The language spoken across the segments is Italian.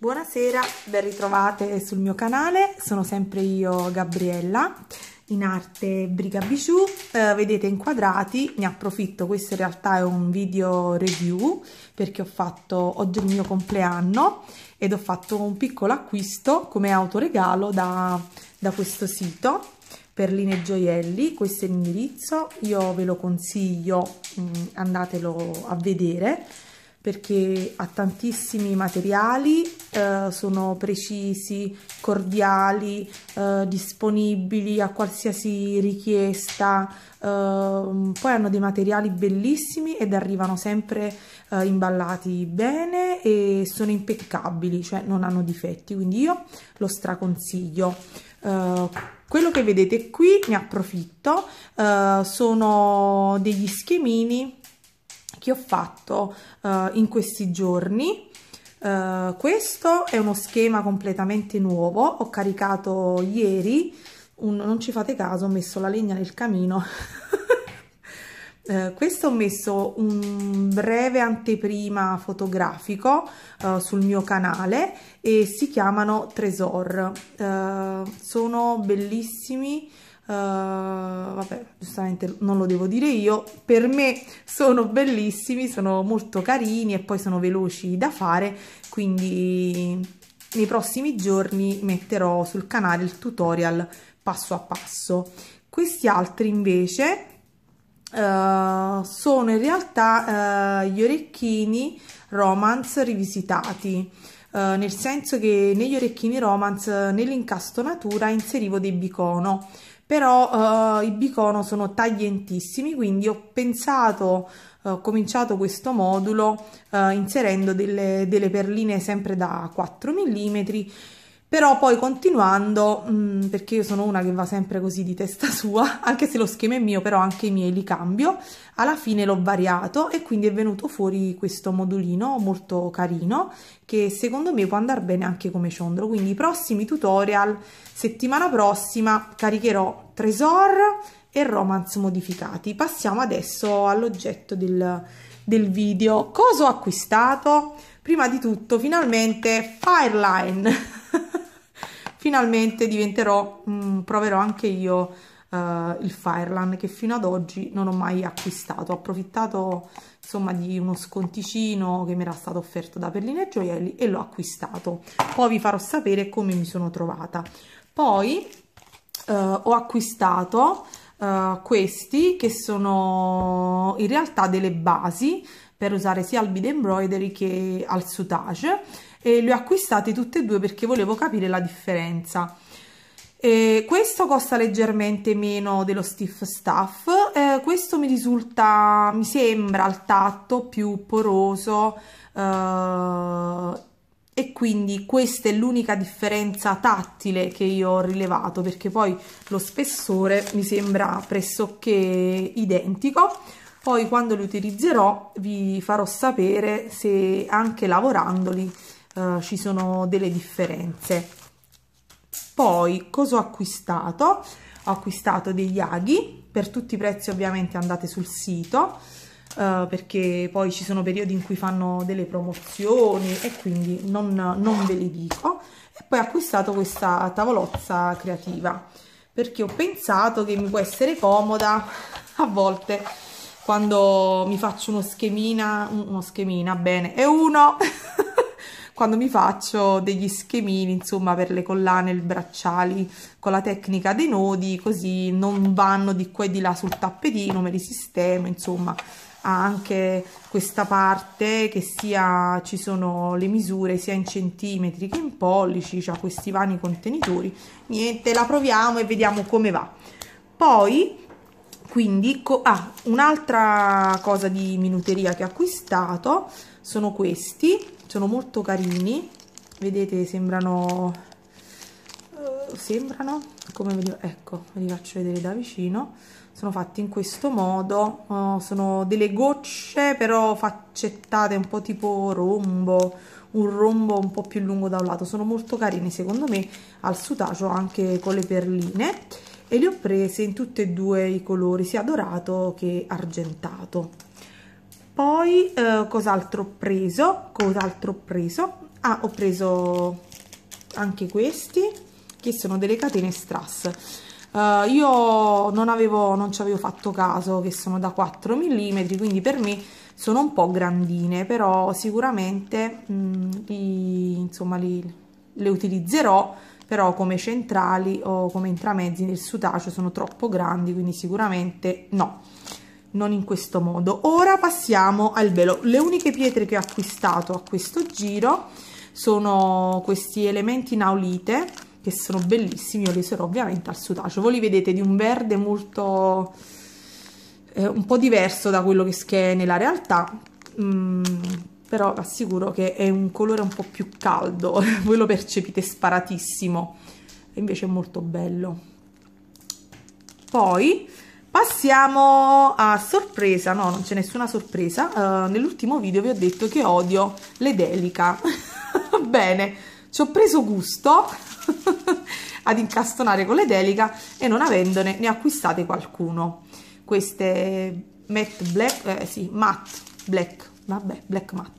Buonasera, ben ritrovate sul mio canale, sono sempre io Gabriella, in arte Briga Bijou, eh, vedete inquadrati, ne approfitto, questo in realtà è un video review perché ho fatto oggi il mio compleanno ed ho fatto un piccolo acquisto come autoregalo da, da questo sito perline gioielli. Questo è l'indirizzo io ve lo consiglio mm, andatelo a vedere perché ha tantissimi materiali, eh, sono precisi, cordiali, eh, disponibili a qualsiasi richiesta, eh, poi hanno dei materiali bellissimi ed arrivano sempre eh, imballati bene e sono impeccabili, cioè non hanno difetti, quindi io lo straconsiglio. Uh, quello che vedete qui ne approfitto uh, sono degli schemini che ho fatto uh, in questi giorni. Uh, questo è uno schema completamente nuovo. Ho caricato ieri un, non ci fate caso ho messo la legna nel camino. Uh, questo ho messo un breve anteprima fotografico uh, sul mio canale e si chiamano Tresor. Uh, sono bellissimi Uh, vabbè, giustamente non lo devo dire io, per me sono bellissimi, sono molto carini e poi sono veloci da fare, quindi nei prossimi giorni metterò sul canale il tutorial passo a passo. Questi altri invece uh, sono in realtà uh, gli orecchini Romance rivisitati. Uh, nel senso che negli orecchini Romance nell'incastonatura inserivo dei bicono. Però uh, i bicono sono taglientissimi quindi ho pensato uh, ho cominciato questo modulo inserendo delle, delle perline sempre da 4 mm però poi continuando mh, mm, perché io sono una che va sempre così di testa sua anche se lo schema è mio però anche i miei li cambio alla fine l'ho variato e quindi è venuto fuori questo modulino molto carino che secondo me può andare bene anche come ciondolo quindi i prossimi tutorial settimana prossima caricherò Tresor e Romance modificati. Passiamo adesso all'oggetto del, del video. Cosa ho acquistato? Prima di tutto finalmente Fireline finalmente diventerò, mh, mm, proverò anche io uh, il Fireland che fino ad oggi non ho mai acquistato. Ho approfittato insomma di uno sconticino che mi era stato offerto da Perline e Gioielli e l'ho acquistato. Poi vi farò sapere come mi sono trovata. Poi uh, ho acquistato uh, questi che sono in realtà delle basi per usare sia al bead embroidery che al sutage e li ho acquistati tutti e due perché volevo capire la differenza. E questo costa leggermente meno dello stiff stuff, eh, questo mi risulta, mi sembra al tatto più poroso eh, e quindi questa è l'unica differenza tattile che io ho rilevato perché poi lo spessore mi sembra pressoché identico poi quando li utilizzerò vi farò sapere se anche lavorandoli uh, ci sono delle differenze. Poi cosa ho acquistato? Ho acquistato degli aghi per tutti i prezzi ovviamente andate sul sito uh, perché poi ci sono periodi in cui fanno delle promozioni e quindi non, non ve li dico. E poi ho acquistato questa tavolozza creativa perché ho pensato che mi può essere comoda a volte quando mi faccio uno schemina uno schemina bene è uno quando mi faccio degli schemini insomma per le collane, il bracciali con la tecnica dei nodi così non vanno di qua e di là sul tappetino, me li sistemo insomma anche questa parte che sia ci sono le misure sia in centimetri che in pollici, ha questi vani contenitori. Niente la proviamo e vediamo come va. Poi quindi ah, un'altra cosa di minuteria che ho acquistato sono questi sono molto carini. Vedete sembrano uh, sembrano come vi ecco ve li faccio vedere da vicino. Sono fatti in questo modo uh, sono delle gocce però faccettate un po' tipo rombo un rombo un po' più lungo da un lato. Sono molto carini secondo me al sutaggio anche con le perline e li ho prese in tutti e due i colori sia dorato che argentato. Poi eh, cos'altro ho preso? Cos'altro ho preso? Ah ho preso anche questi che sono delle catene strass. Uh, io non avevo non ci avevo fatto caso che sono da 4 mm quindi per me sono un po' grandine però sicuramente mh, mm, li, insomma li, le utilizzerò però come centrali o come intramezzi nel sutaccio sono troppo grandi quindi sicuramente no non in questo modo. Ora passiamo al velo. Le uniche pietre che ho acquistato a questo giro sono questi elementi in aulite che sono bellissimi io li userò ovviamente al sutaccio voi li vedete di un verde molto eh, un po' diverso da quello che è nella realtà. Mm, però assicuro che è un colore un po' più caldo voi lo percepite sparatissimo invece è molto bello. Poi passiamo a sorpresa no non c'è nessuna sorpresa. Uh, nell'ultimo video vi ho detto che odio le delica. Bene ci ho preso gusto ad incastonare con le delica e non avendone ne acquistate qualcuno. Queste matte black eh, sì matte black vabbè black matte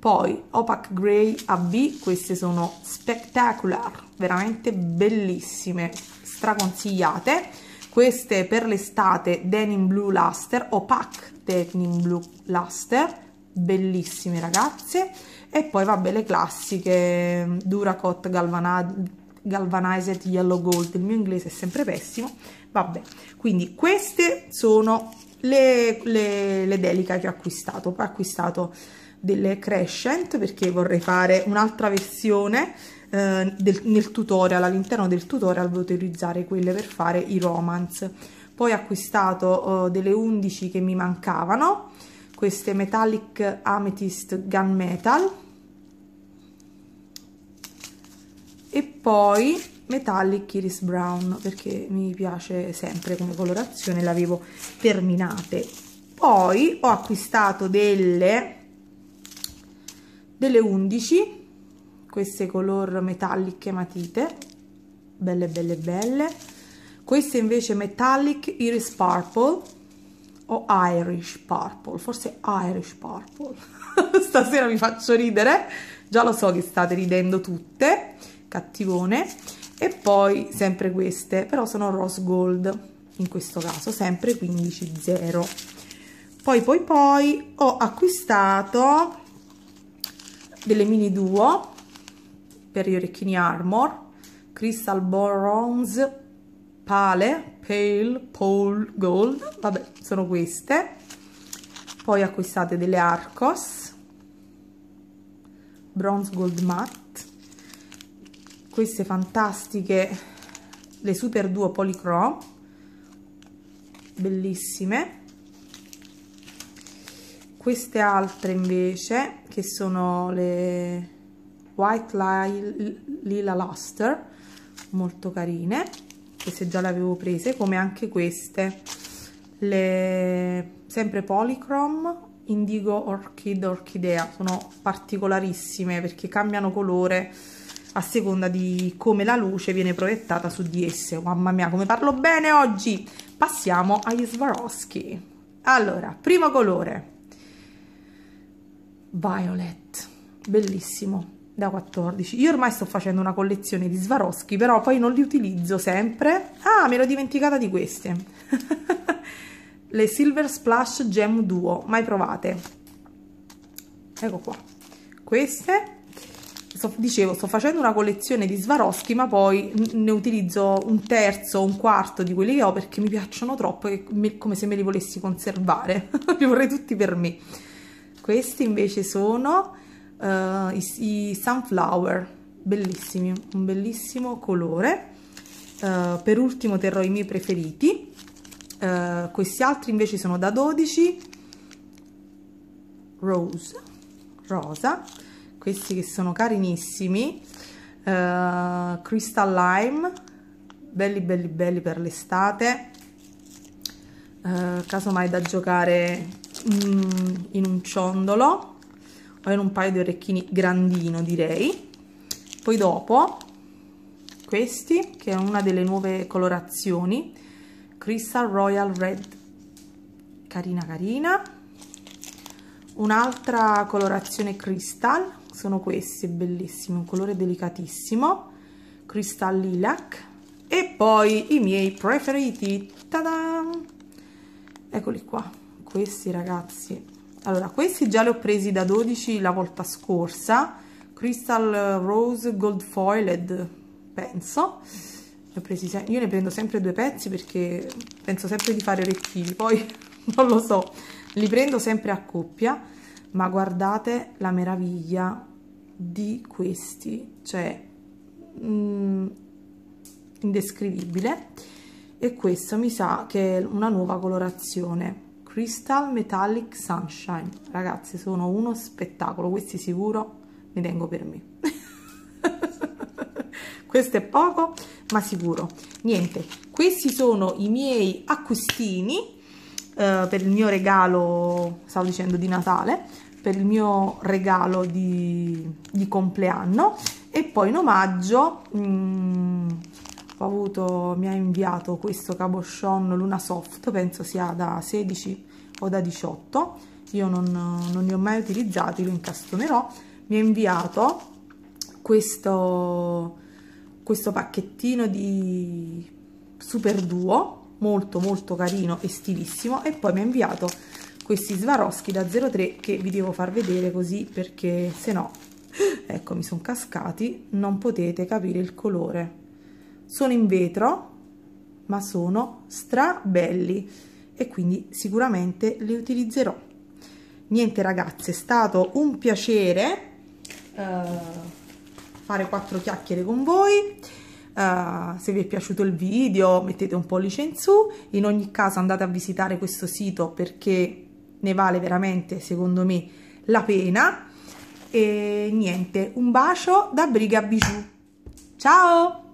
poi opaque gray AB queste sono spectacular veramente bellissime straconsigliate. Queste per l'estate denim blue luster opaque denim blue luster bellissime ragazze. E poi vabbè le classiche Duracot Galvanized Galvanized Yellow Gold il mio inglese è sempre pessimo. Vabbè quindi queste sono le, le, le delica che ho acquistato poi ho acquistato delle crescent perché vorrei fare un'altra versione eh, del, nel tutorial all'interno del tutorial volevo utilizzare quelle per fare i romance. Poi ho acquistato eh, delle 11 che mi mancavano queste metallic amethyst gunmetal e poi metallic iris brown perché mi piace sempre come colorazione l'avevo terminate. Poi ho acquistato delle delle 11 queste color metallic matite belle belle belle. Queste invece metallic iris purple o irish purple forse irish purple. Stasera mi faccio ridere già lo so che state ridendo tutte cattivone. E poi sempre queste però sono rose gold in questo caso sempre 15 0 poi poi poi ho acquistato delle mini duo per gli orecchini armor crystal bronze pale pale pole gold vabbè sono queste. Poi acquistate delle arcos bronze gold matte. Queste fantastiche le super duo polychrome bellissime queste altre invece che sono le white lila luster molto carine queste già le avevo prese come anche queste le sempre polychrome indigo orchid orchidea sono particolarissime perché cambiano colore a seconda di come la luce viene proiettata su di esse. Mamma mia, come parlo bene oggi! Passiamo agli Swarovski. Allora, primo colore. Violet. Bellissimo, da 14. Io ormai sto facendo una collezione di Swarovski, però poi non li utilizzo sempre. Ah, mi ero dimenticata di queste. Le Silver Splash Gem Duo, mai provate. Ecco qua. Queste sto, dicevo, sto facendo una collezione di Swarovski, ma poi ne utilizzo un terzo, un quarto di quelli che ho perché mi piacciono troppo, come se me li volessi conservare, li vorrei tutti per me. Questi invece sono uh, i, i Sunflower, bellissimi, un bellissimo colore. Uh, per ultimo terrò i miei preferiti, uh, questi altri invece sono da 12, Rose, rosa, questi che sono carinissimi. Crystal Lime belli belli belli per l'estate. Casomai da giocare in un ciondolo o in un paio di orecchini grandino direi. Poi dopo questi che è una delle nuove colorazioni Crystal Royal Red. Carina carina. Un'altra colorazione crystal sono questi bellissimi un colore delicatissimo. Crystal Lilac. E poi i miei preferiti. Tada! Eccoli qua questi ragazzi. Allora questi già li ho presi da 12 la volta scorsa. Crystal Rose Gold Foiled penso. Io ne prendo sempre due pezzi perché penso sempre di fare orecchini poi non lo so. Li prendo sempre a coppia ma guardate la meraviglia di questi. Cioè mm, indescrivibile. E questo mi sa che è una nuova colorazione Crystal Metallic Sunshine. Ragazzi sono uno spettacolo questi sicuro mi tengo per me. Questo è poco ma sicuro. Niente questi sono i miei acquistini eh, per il mio regalo, stavo dicendo di Natale, per il mio regalo di, di compleanno e poi in omaggio mh, mm, avuto, mi ha inviato questo cabochon Luna Soft, penso sia da 16 o da 18, io non, non ne ho mai utilizzati, lo incastonerò, mi ha inviato questo, questo pacchettino di Super Duo molto molto carino e stilissimo e poi mi ha inviato questi Swarovski da 03 che vi devo far vedere così perché se no ecco mi sono cascati. Non potete capire il colore sono in vetro ma sono stra belli e quindi sicuramente li utilizzerò. Niente ragazze è stato un piacere uh, fare quattro chiacchiere con voi. Uh, se vi è piaciuto il video mettete un pollice in su, in ogni caso andate a visitare questo sito perché ne vale veramente secondo me la pena. E niente, un bacio da Briga Bijou, ciao!